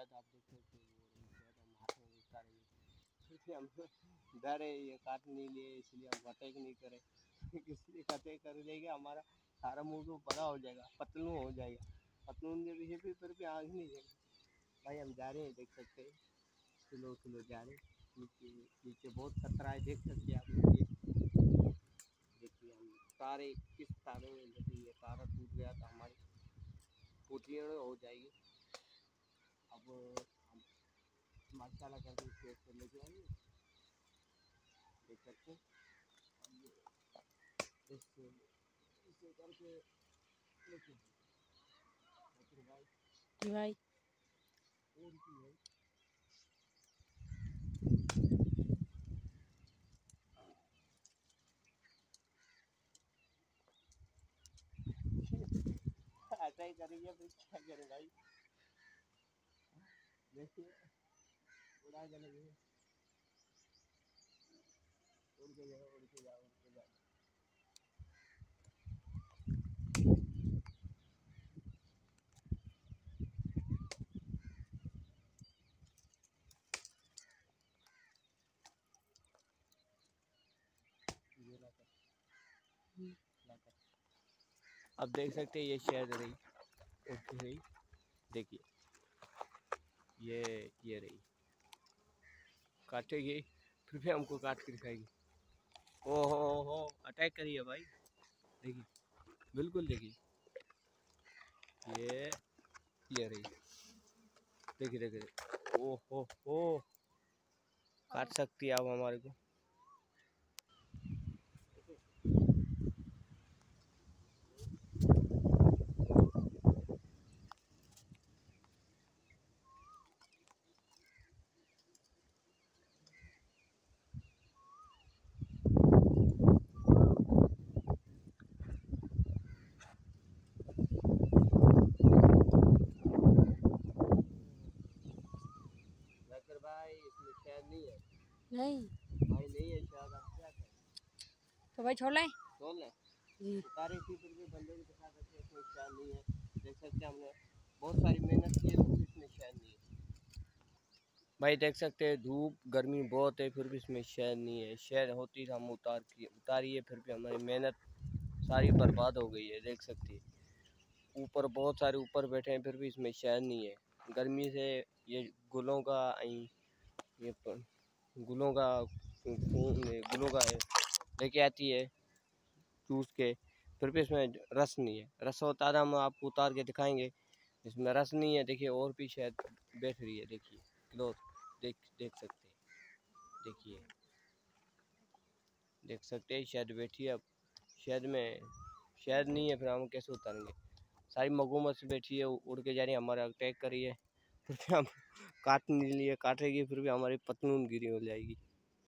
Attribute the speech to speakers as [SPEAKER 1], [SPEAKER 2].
[SPEAKER 1] शायद आप देख सकते हो हम हाथ हम डरे, ये काट नहीं लिए, इसलिए हम अटैक नहीं करें। इसलिए अटैक कर देंगे, हमारा सारा मुँह तो बड़ा हो जाएगा पतलू हो जाएगा। पतलून के भी फिर भी आग नहीं जाएगा भाई, हम जा रहे हैं, देख सकते हैं। स्लो स्लो जा रहे हैं। नीचे नीचे बहुत खतरा है, देख सकते हैं आप देखिए, हम तारे, किस तारे में ये तारा टूट गया तो हमारी। पोटियाँ हो जाएगी अब हम मसाला करके इसको इसको लेके आएँगे देख सकते इससे इसे करके लेके। भाई।
[SPEAKER 2] भाई।
[SPEAKER 1] और की है। ऐसा ही करेंगे फिर। क्या करें भाई? देखिए उड़ा उड़ के जाओ उड़ के जाओ उड़ के जाओ अब देख सकते हैं ये शहद रही उठ रही देखिए, ये ये रही। काटेगी, फिर भी हमको काट के दिखाएगी। ओ हो हो अटैक करिए भाई। देखिए, बिल्कुल देखिए। ये ये रही। देखिए देखिए ओ हो हो। काट सकती है आप हमारे को। इसमें शहद नहीं। है
[SPEAKER 2] नहीं
[SPEAKER 1] भाई नहीं है शहद आप क्या करें
[SPEAKER 2] तो भाई छोड़ लें।
[SPEAKER 1] छोड़ लें भी बंदे को दिखा सकते हैं शहद नहीं है देख सकते हमने बहुत सारी मेहनत की है इसमें शहद नहीं है भाई देख सकते हैं, धूप, गर्मी बहुत है, फिर भी इसमें शहद नहीं है। शहद होती हम उतार की, उतारिए, फिर भी हमारी मेहनत सारी बर्बाद हो गई है, देख सकते हैं। ऊपर बहुत सारे ऊपर बैठे हैं, फिर भी इसमें शहद नहीं है। गर्मी से ये गुलों का ये गुलों का गुलों का लेके आती है, चूस के। फिर भी इसमें रस नहीं है। रस होता था हम आपको उतार के दिखाएँगे। इसमें रस नहीं है, देखिए, और भी शायद बैठ रही है, देखिए। देख देख सकते हैं। देखिए। देख सकते हैं, शायद बैठी है अब। शायद में, शायद नहीं है, फिर हम कैसे उतारेंगे? सारी मगोमत से बैठी है उड़ के जा रही है, हमारा अटैक करी है। फिर भी हम काटने लिए काटेगी फिर भी हमारी पतलून गिरी हो जाएगी।